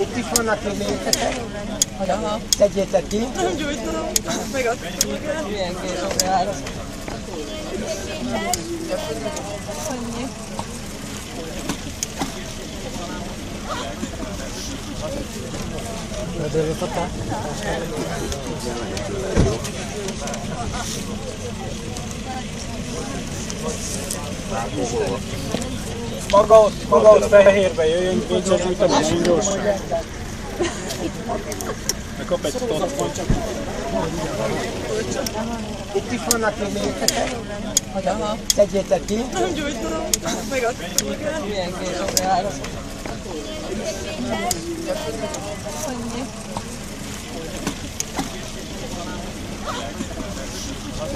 Itt is vannak lényegetek. Tegyétek ki. Nem gyújtom. Megadtam magát. Milyen később Deve tocar. Maga ott, maga ott fehérbe jöjjön, végzett gyújtani és gyors. Megkap egy tot. Itt is vannak lényegetek. Tegyétek ki. Nem gyújtom. Megadtam magát. Milyen később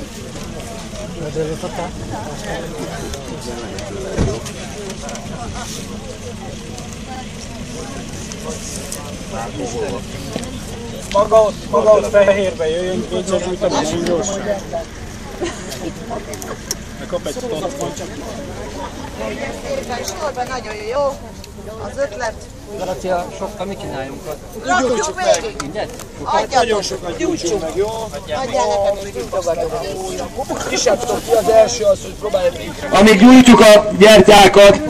Deve tocar. Maga ott, maga ott fehérbe jöjjön, végzett gyújtani és gyors. Megkap egy tot. Sorban nagyon jó, az ötlet. Galacia, sokkal mit csináljunk ott? Rakjuk végig. Mindent? Adjatok, sokat gyújtsunk meg, jó? adjál nekem is gyújtogatok. Kisálltok ki az első az, hogy próbáljuk Amíg gyújtjuk a gyertyákat,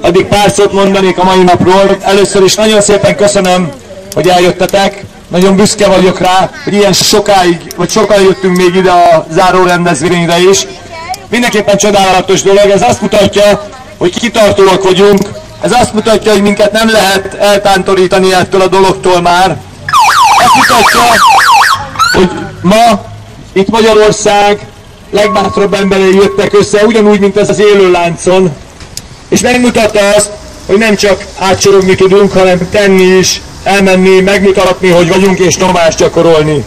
addig pár szót mondanék a mai napról. Először is nagyon szépen köszönöm, hogy eljöttetek. Nagyon büszke vagyok rá, hogy ilyen sokáig, vagy sokan jöttünk még ide a záró rendezvényre is. Mindenképpen csodálatos dolog, ez azt mutatja, hogy kitartóak vagyunk, ez azt mutatja, hogy minket nem lehet eltántorítani ettől a dologtól már. Azt mutatja, hogy ma itt Magyarország legbátrabb emberei jöttek össze, ugyanúgy, mint ez az élő láncon, és megmutatta azt, hogy nem csak átsorogni tudunk, hanem tenni is, elmenni, megmutatni, hogy vagyunk, és nyomást gyakorolni.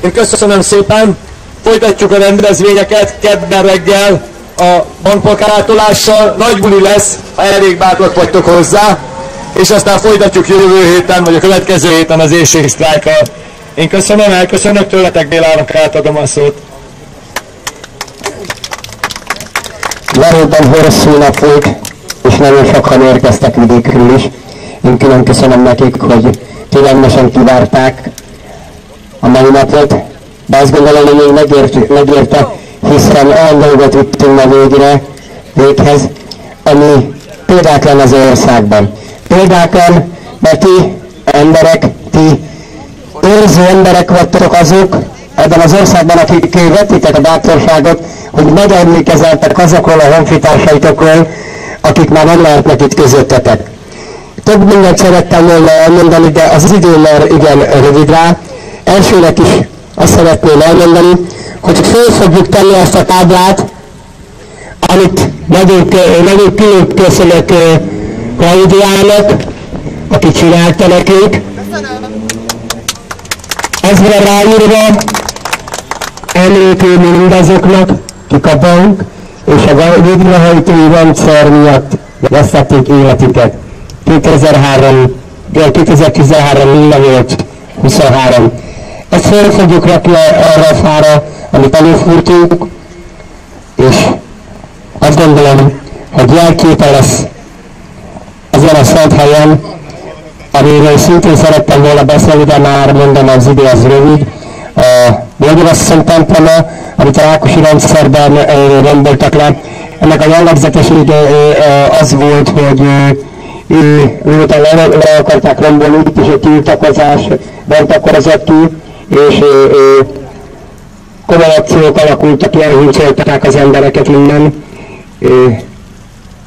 Én köszönöm szépen, folytatjuk a rendezvényeket kedden reggel a bankpolkárátolással, nagy buli lesz, ha elég bátrak vagytok hozzá, és aztán folytatjuk jövő héten, vagy a következő héten az éjségsztrájkkal. Én köszönöm, elköszönök tőletek, Bélának átadom a szót. valóban hosszú nap volt, és nagyon sokan érkeztek vidékről is. Én külön köszönöm nekik, hogy türelmesen kivárták a mai napot, de azt gondolom, hogy megért, megérte, hiszen olyan dolgot vittünk ma végre, véghez, ami példátlan az országban. Példátlan, mert ti emberek, ti érző emberek vagytok azok ebben az országban, akik vettétek a bátorságot, hogy megemlékezeltek azokról a honfitársaitokról, akik már nem lehetnek itt közöttetek. Több mindent szerettem volna elmondani, de az idő már igen rövid rá. Elsőnek is azt szeretném elmondani, hogy föl fogjuk tenni azt a táblát, amit nagyon, nagyon külön köszönök Klaudiának, aki csinálta nekünk. Ez van ráírva, emlékül mindazoknak, kik a bank és a végrehajtói rendszer miatt vesztették életüket. 2003, 2013 08 23. Ezt fel fogjuk rakni arra a fára, amit előfúrtunk, és azt gondolom, hogy jelképe lesz ezen a szent helyen, amiről szintén szerettem volna beszélni, de már mondom, az idő az rövid. A Magyarország temploma, amit a Rákosi rendszerben rendeltek le, ennek a jellegzetessége az volt, hogy miután le, le akarták rombolni, itt is egy tiltakozás bontakozott ki, és komoly akciók alakultak elhúzolták az embereket innen.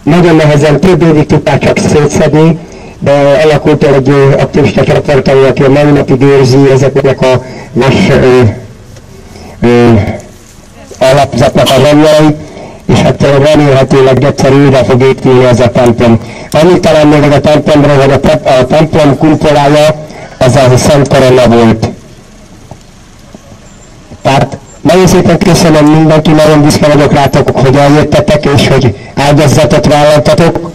Nagyon nehezen több évig tudták csak szétszedni, de alakult egy aktivista csatortani, aki a mai napig őrzi ezeknek a nas alapzatnak a romjai, és hát remélhetőleg egyszer újra fog épülni ez a templom. Annyit talán még a templomra, hogy a, te, a templom kupolája az a Szent Korona volt. Nagyon szépen köszönöm mindenki, nagyon büszke vagyok rátok, hogy eljöttetek, és hogy áldozatot vállaltatok.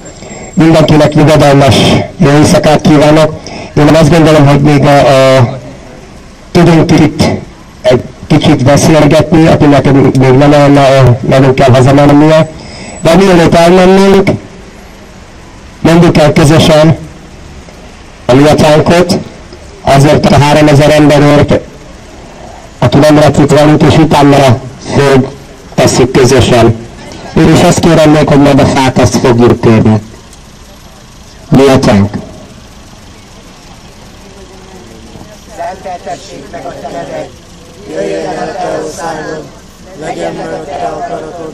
Mindenkinek nyugodalmas jó éjszakát kívánok. Én azt gondolom, hogy még a, a tudunk itt egy kicsit beszélgetni, akinek még nem olyan nagyon kell hazamennie. De mielőtt elmennénk, mondjuk el közösen a liacánkot, azért a 3000 emberért, racit velünk, és utána föl tesszük közösen. Én is azt kérem még, hogy majd a fát azt fogjuk kérni. Liacánk. Szenteltessék meg a te neved, jöjjön el a te országod, legyen meg a te akaratod,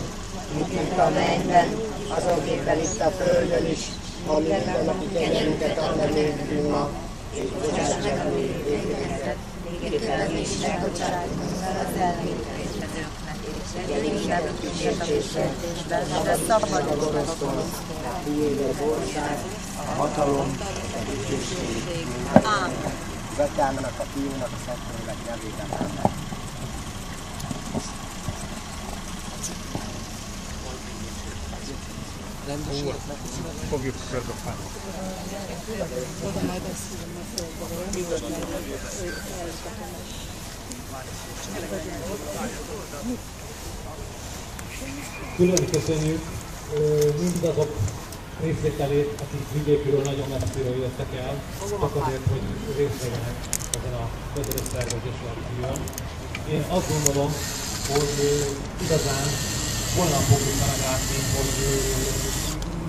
mint a mennyben, azonképpen itt a földön is, amíg a napi kenyerünket ad meg nékünk ma, és bocsáss meg a mi miképpen mi is megbocsátunk legyen meg a kísértésben, de szabadon a gonosztól, mert tiéd az ország, a hatalom, a dicsőség. Amen. Az atyának, a fiúnak, a szentlélek nevében. Amen. Fogjuk körbe a fát. Külön köszönjük mindazok részvételét, akik vidékről nagyon messziről jöttek el, csak azért, hogy részt vegyenek ezen a közös szervezési akción. Én azt gondolom, hogy igazán holnap fogjuk meglátni, hogy ö,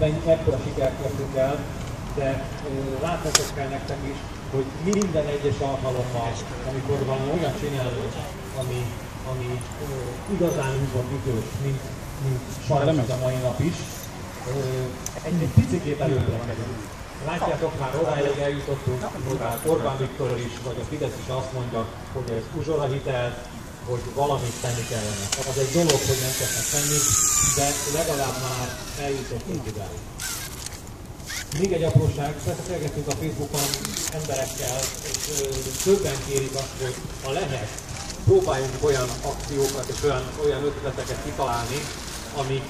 mennyi ekkora sikert értünk el, de látnotok kell nektek is, hogy minden egyes alkalommal, amikor valami olyan csinálunk, ami, ami igazán úgymond ütős, mint, mint sajnos a mai nap is, egy, egy picikét előbbre megyünk. Látjátok, már odáig eljutottunk, hogy már Orbán Viktor is, vagy a Fidesz is azt mondja, hogy ez uzsora hitel, hogy valamit tenni kellene. Az egy dolog, hogy nem tesznek semmit, de legalább már eljutottunk idáig. Még egy apróság, beszélgettünk a Facebookon emberekkel, és ö, többen kérik azt, hogy ha lehet, próbáljunk olyan akciókat és olyan, olyan ötleteket kitalálni, amik,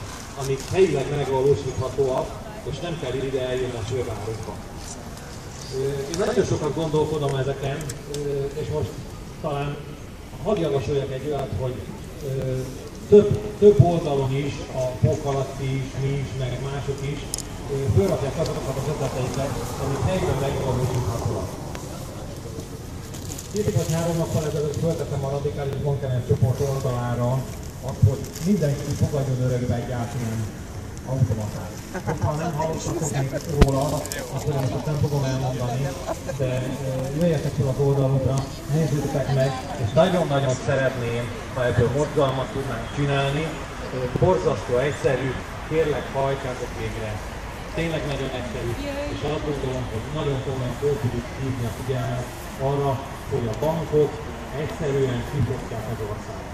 amik helyileg megvalósíthatóak, és nem kell ide eljönni a fővárosba. Én nagyon sokat gondolkodom ezeken, és most talán hadd javasoljak egy olyat, hogy több, több oldalon is, a Pokalatti is, mi is, meg mások is, fölrakják azokat az ötleteiket, amik helyben megvalósíthatóak. Két vagy három nappal ezelőtt föltettem a radikális kontinens csoport oldalára azt, mindenki fogadjon örökbe egy átmilyen automatát. Ha nem hallottatok még róla, akkor most nem fogom elmondani, de ö, jöjjetek fel az oldalukra, nézzétek meg, és nagyon-nagyon szeretném, ha ebből mozgalmat tudnánk csinálni. Borzasztó egyszerű, kérlek hajtsátok végre. Tényleg nagyon egyszerű, és azt gondolom, hogy nagyon komolyan föl tudjuk hívni a figyelmet arra, hogy a bankok egyszerűen kifogják az országot.